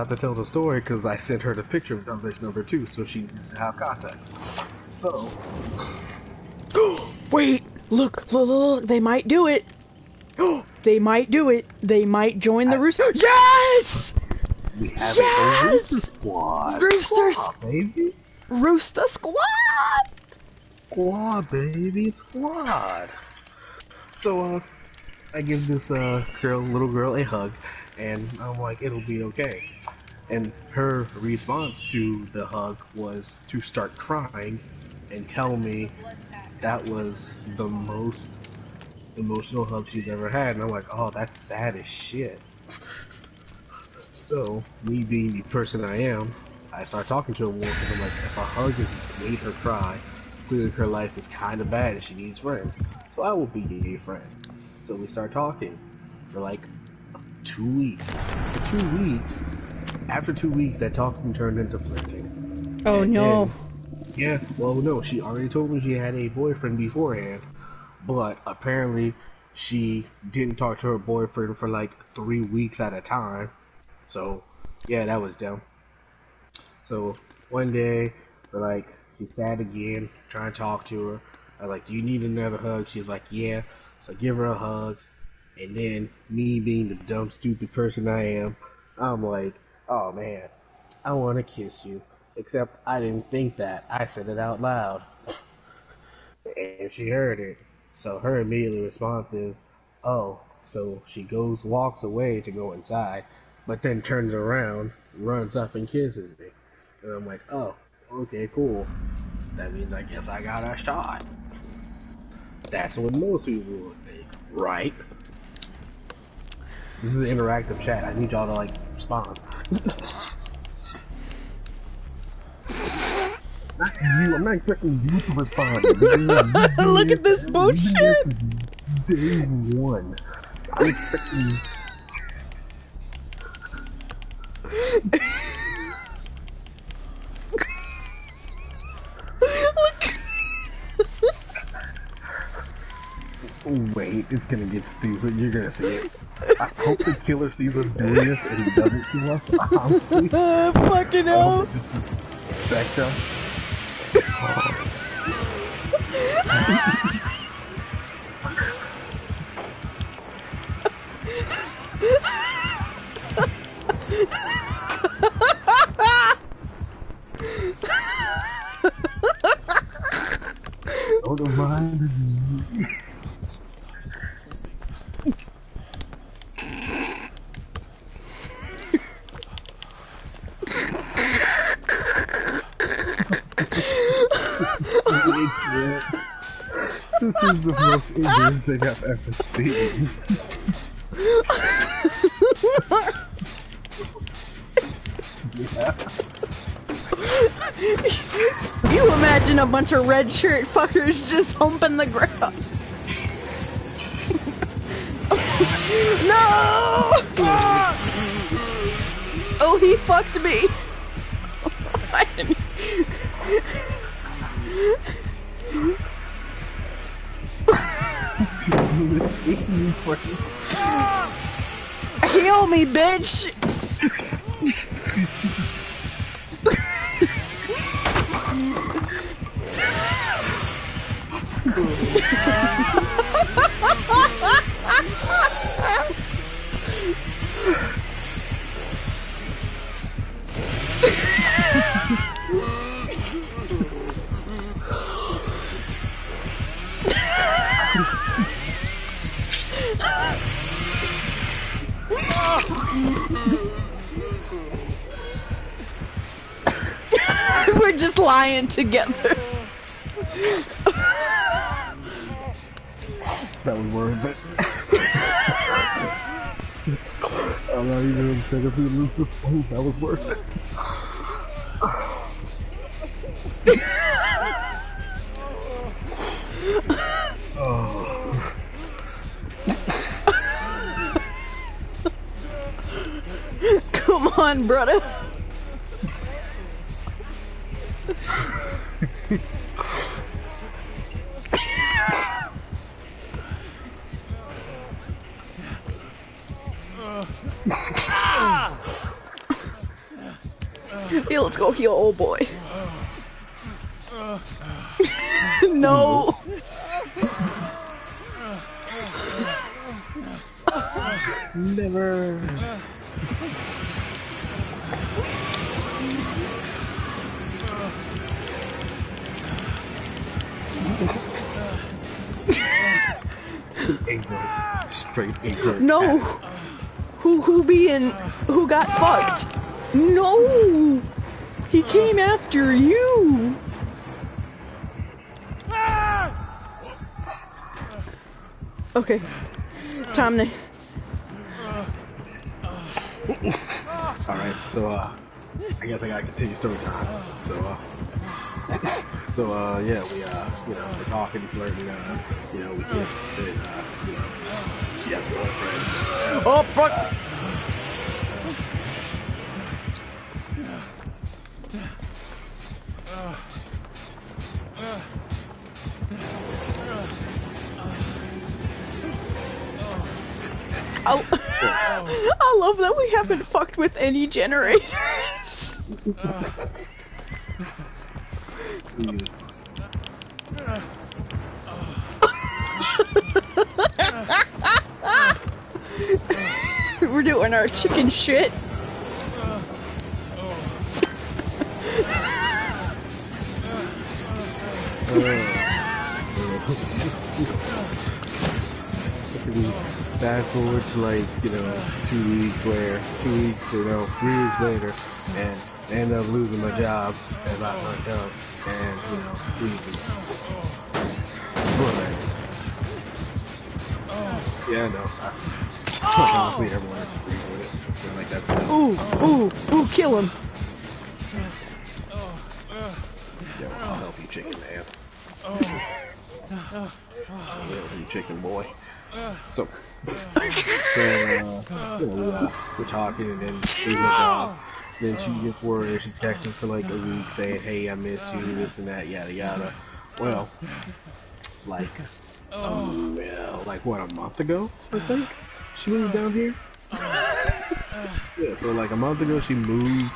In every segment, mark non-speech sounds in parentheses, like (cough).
have to tell the story because I sent her the picture of dumbbell number two, so she needs to have context. So. (gasps) Wait! Look, look, look, they might do it. (gasps) they might do it. They might join the rooster. (gasps) Yes! We have yes! a rooster squad. Rooster squad, baby. Rooster squad. Squad, baby, squad. So, uh, I give this uh girl, little girl, a hug, and I'm like, it'll be okay. And her response to the hug was to start crying and tell me that was the most emotional hug she's ever had. And I'm like, oh, that's sad as shit. So, me being the person I am, I start talking to her more because I'm like, if a hug has made her cry, clearly her life is kind of bad and she needs friends. So I will be a friend. So we start talking for like two weeks. For two weeks, after two weeks, that talking turned into flirting. Oh and, no. And, yeah, well, no, she already told me she had a boyfriend beforehand, but apparently she didn't talk to her boyfriend for like three weeks at a time. So, yeah, that was dumb. So, one day, like, she's sad again, trying to talk to her. I was like, do you need another hug? She's like, yeah. So I give her a hug. And then, me being the dumb, stupid person I am, I'm like, oh man, I want to kiss you. Except I didn't think that. I said it out loud. and she heard it. So her immediate response is, oh. So she goes, walks away to go inside, but then turns around, runs up and kisses me. And I'm like, oh, okay, cool. That means I guess I got a shot. That's what most people would think, right? This is an interactive chat. I need y'all to like respond. not you. I'm not expecting you to respond. (laughs) Look at this bullshit. This Day one. I'm expecting. (laughs) Wait, it's gonna get stupid. You're gonna see it. I hope the killer sees us doing this and he doesn't kill us, honestly. (laughs) Fucking hell. Just respect us. Most thing I've ever seen. You imagine a bunch of red shirt fuckers just humping the ground. no! Oh, he fucked me. (laughs) (laughs) Heal me, bitch! Together. that was worth it. I'm not even gonna take a few loses. Oh, that was worth it. oh. Come on, brother. Oh, yeah, heal old boy. (laughs) no. Never. ignorant. Straight ignorant. No. Who who being who got fucked? No. He came after you. Okay. Time to Alright, so, uh, I guess I gotta continue story time. So, uh, (laughs) so, uh, yeah, we, uh, you know, we're talking, flirting, uh, you know, we kiss, and, uh, you know, she has a boyfriend. Oh fuck. Oh, (laughs) I love that we haven't fucked with any generators. (laughs) We're doing our chicken shit. (laughs) Fast forward to like, you know, two weeks where, two weeks, you know, three weeks later, and I end up losing my job as I fucked up, and, you know, losing. But, yeah, I know. I, oh! honestly, everyone is agree with it. Like that's, Ooh, ooh, ooh, kill him. yo, I'll help you, chicken man. Oh. I'll you, chicken boy. So, so uh, you know, uh, we're talking and then off. Then she gets worried. She texts me for like a week saying, "Hey, I miss you, this and that, yada yada." Well, like, um, well, like what a month ago, I think she moved down here. yeah, so like a month ago she moved.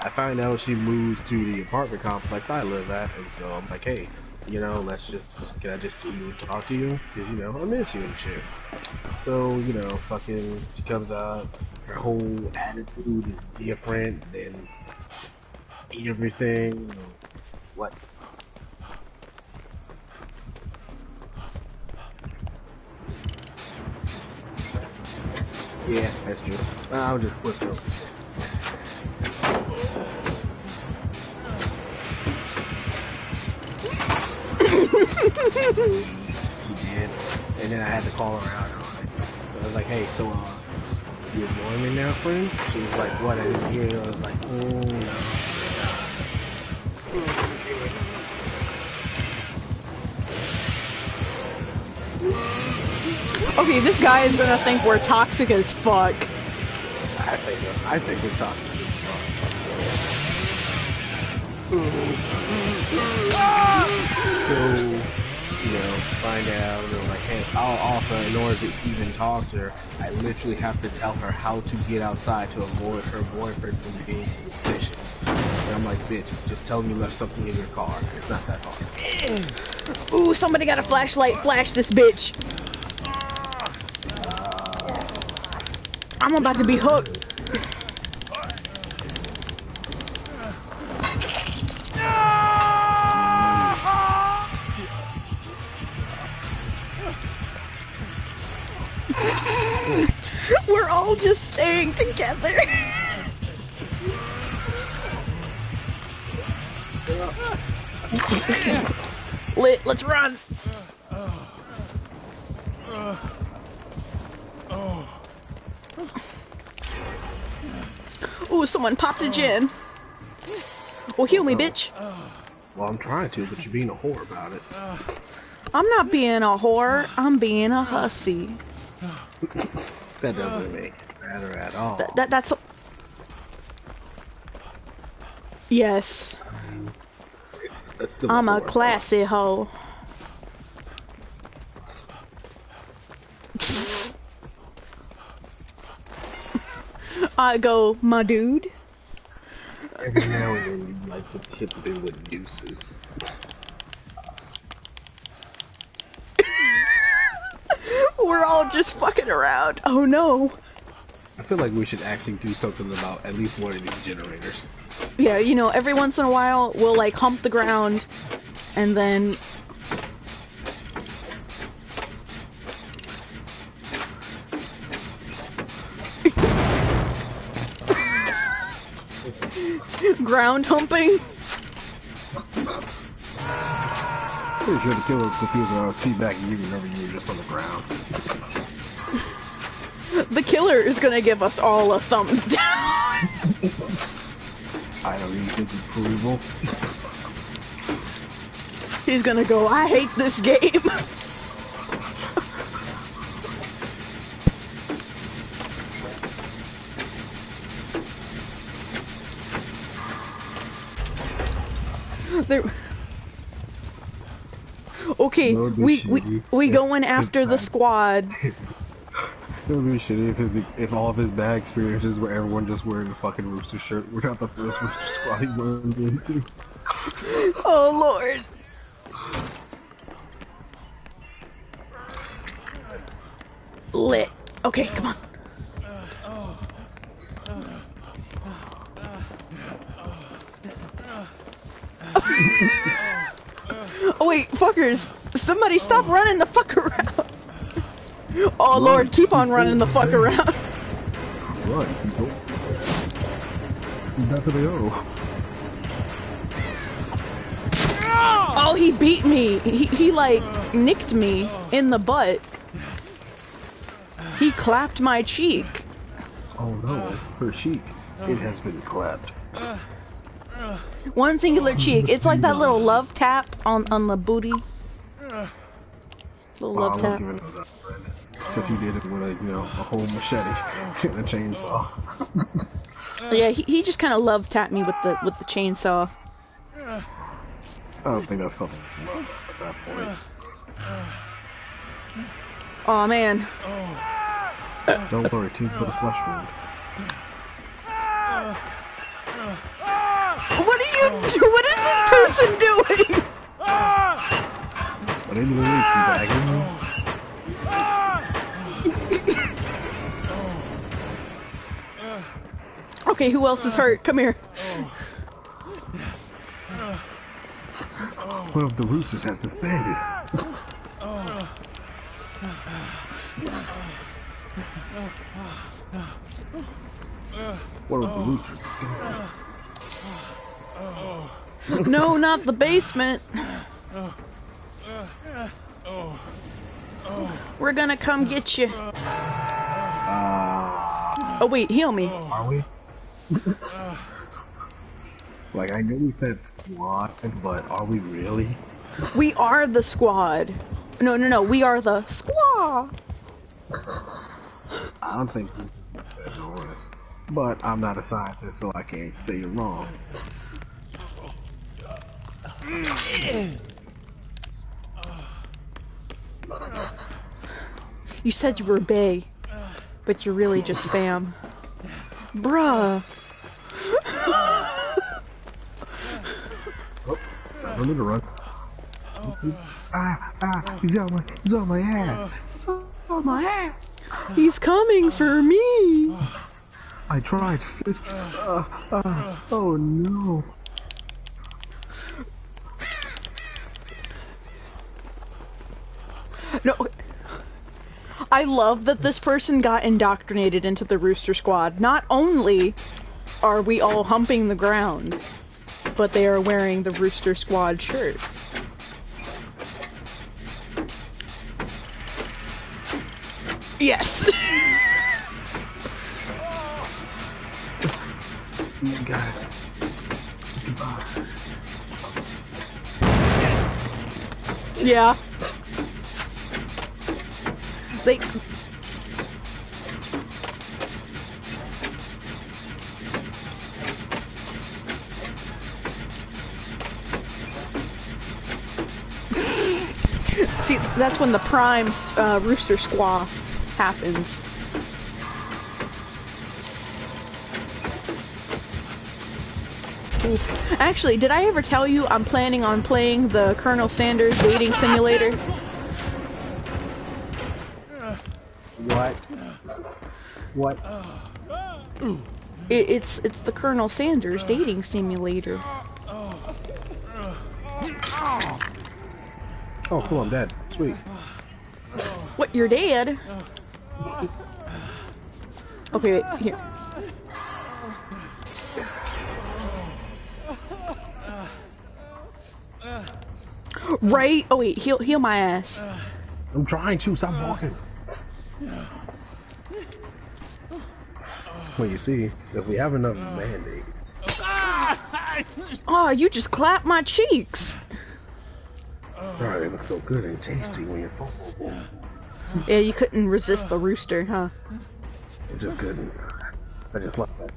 I find out she moves to the apartment complex I live at, and so I'm like, hey, you know, let's just, can I just see you talk to you? Because, you know, I miss you and shit. So, you know, fucking, she comes out, her whole attitude is different than everything. What? Yeah, that's true. I'll just put some. He did. And then I had to call her out on it. I was like, hey, so, uh, you're me now, friend? She was like, what? I didn't hear you. I was like, oh, no. Okay, this guy is gonna think we're toxic as fuck. I think, I think we're talking. So, you know, find out, and like, hey, I'll also, in order to even talk to her, I literally have to tell her how to get outside to avoid her boyfriend from being suspicious. And I'm like, bitch, just tell me you left something in your car. It's not that hard. Ooh, somebody got a flashlight. Flash this bitch. I'm about to be hooked. Together. Lit, let's run. Ooh, someone popped a gen. Well, heal me, bitch. Well, I'm trying to, but you're being a whore about it. I'm not being a whore. I'm being a hussy. That doesn't make it better at all. That, that that's. Yes, That's I'm a classy hoe. (laughs) I go, my dude. Every now and then you like to with deuces. (laughs) We're all just fucking around. Oh no. I feel like we should actually do something about at least one of these generators. Yeah, you know, every once in a while we'll like hump the ground and then (laughs) ground humping. Pretty sure the killer was confused when I was feedbacking you whenever you were just on the ground. The killer is gonna give us all a thumbs down. (laughs) I don't need his approval. He's gonna go, I hate this game. (laughs) there. Okay, No, we we we going after the squad. (laughs) It would be shitty if, his, if all of his bad experiences were everyone just wearing a fucking rooster shirt. We're not the first rooster squad he runs into. Oh lord. Lit. Okay, come on. (laughs) oh wait, fuckers! Somebody stop running the fuck around! Oh lord, keep on running the fuck around! Run, people. That's what they owe. Oh, he beat me! He, he like nicked me in the butt. He clapped my cheek. Oh no, her cheek. It has been clapped. One singular cheek. It's like that little love tap on on the booty. Little Wow, love I won't tap. give it another friend. Except he did it with a, you know, a whole machete (laughs) and a chainsaw. Oh, yeah, he, he just kind of love tapped me with the with the chainsaw. I don't think that's fucking love at that point. Oh man. Don't worry, teeth but a flesh wound. What are you do? (laughs) What is this person doing? (laughs) Teabagging. Okay, who else is hurt? Come here. One of the roosters has disbanded. One of the roosters is. No, not the basement. We're gonna come get you. Uh, Oh wait, heal me. are we? (laughs) like, I know we said squad, but are we really? We are the squad. No, no, no. We are the squad. I don't think said noise. But I'm not a scientist, so I can't say you're wrong. You said you were bae, but you're really just fam. Bruh. (laughs) oh, I need to run. Ah, ah, he's on my, he's on my ass. He's on my ass. He's coming for me. I tried. Uh, uh, oh no. No. I love that this person got indoctrinated into the Rooster Squad. Not only are we all humping the ground, but they are wearing the Rooster Squad shirt. Yes. Guys. (laughs) Yeah. They (laughs) See, that's when the prime uh, rooster squaw happens. Actually, did I ever tell you I'm planning on playing the Colonel Sanders dating simulator? (laughs) What? What? It, it's it's the Colonel Sanders dating simulator. Oh, cool, I'm dead. Sweet. What? You're dead? Okay, wait, here. Right? Oh wait, heal heal my ass. I'm trying to. Stop walking. Well, you see, if we have enough band-aids, Oh, (laughs) you just clapped my cheeks. sorry, they look so good and tasty when you're vulnerable. Yeah, you couldn't resist the rooster, huh? I just couldn't. I just like that.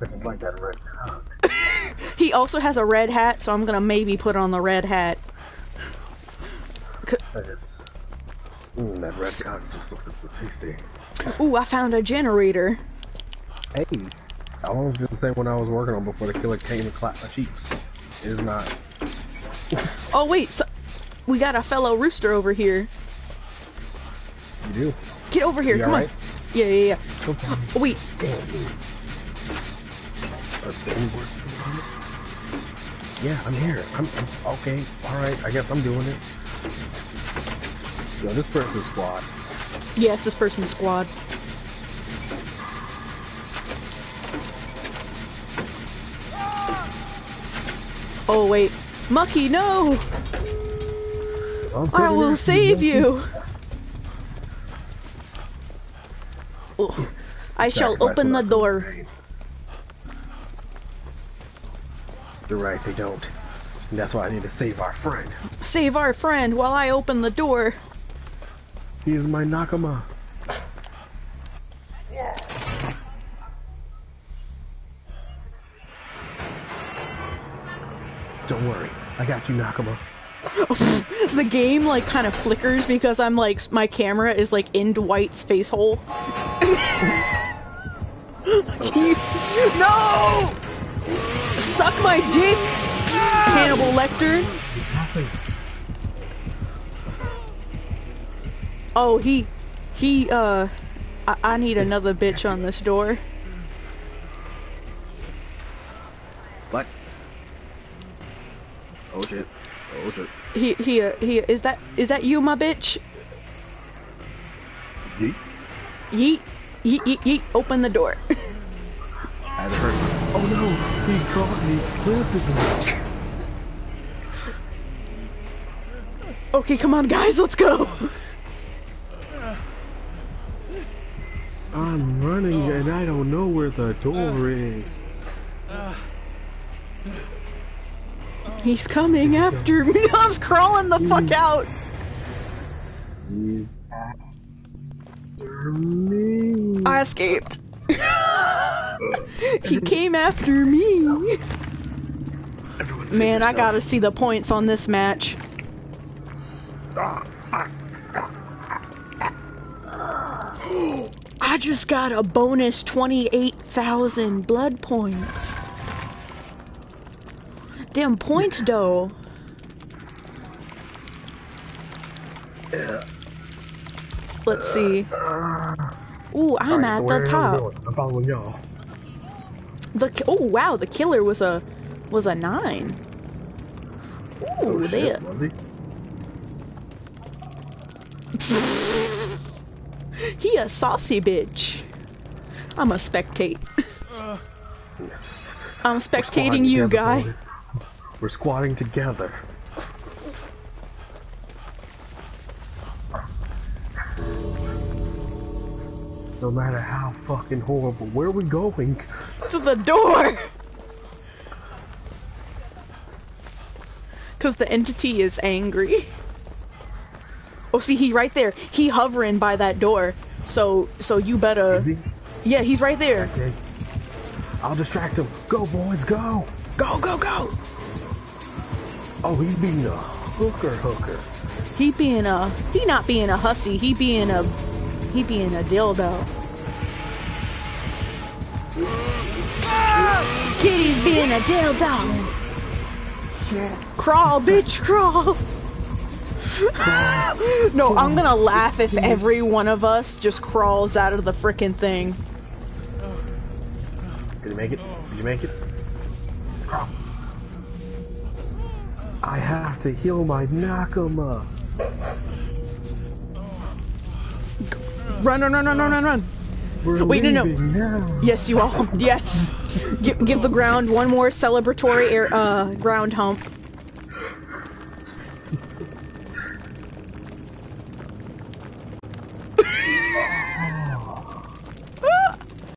I just like that red cock. (laughs) He also has a red hat, so I'm gonna maybe put on the red hat. I just. Mmm, that red cock just looks so tasty. Ooh, I found a generator. Hey, I was just the same one I was working on before the killer came and clapped my cheeks. It is not. Oh wait, so we got a fellow rooster over here. You do. Get over here, come alright? on. Yeah, yeah, yeah. Okay. Oh, wait, Yeah, I'm here. I'm, I'm okay. All right. I guess I'm doing it. Yo, this person's squad. yes, this person's squad. Oh wait, Mucky, no! I will save you. Ugh. I shall open the door. You're right. They don't. And that's why I need to save our friend. Save our friend while I open the door. He is my Nakama. Don't worry, I got you, Nakama. (laughs) the game like kind of flickers because I'm like my camera is like in Dwight's face hole. (laughs) He's- no! Suck my dick, Hannibal Lecter. Oh, he, he, uh, I, I need another bitch on this door. What? Oh shit. Oh shit. He, he, uh, he, is that, is that you, my bitch? Yeet. Yeet, yeet, yeet, yeet, open the door. I had to hurt. Oh no! He caught me slipping. okay, come on, guys, let's go. I'm running oh. and I don't know where the door uh. is. Uh. He's coming after me. (laughs) I was crawling the fuck out. He's after me. I escaped. (laughs) he came after me. Man, I gotta see the points on this match. (gasps) (gasps) (gasps) I just got a bonus 28,000 blood points. Damn points, though. Yeah. Let's see. Ah. Ooh, I'm Alright, at the where am I top. I'm following y'all. The oh wow, the killer was a was a nine. Ooh, Oh, there. (laughs) was he? he a saucy bitch. I'm a spectate. (laughs) I'm spectating you, guy. boys. We're squatting together. No matter how fucking horrible, where are we going? To the door. (laughs) Cause the entity is angry. Oh, see, he right there. He hovering by that door. So, so you better. Is he? Yeah, he's right there. I'll distract him. Go, boys, go! Go, go, go. Oh, he's being a hooker hooker. He being a. He not being a hussy. He being a. He being a dildo. Kitty's being a tail dog. Yeah. Crawl, bitch, crawl. (laughs) no, I'm gonna laugh if every one of us just crawls out of the frickin' thing. Did you make it? Did you make it? I have to heal my Nakama. Run, run, run, run, run, run, run. We're Wait, no, no. now. Yes, you all. (laughs) Yes. give, give the ground one more celebratory air, uh, ground hump.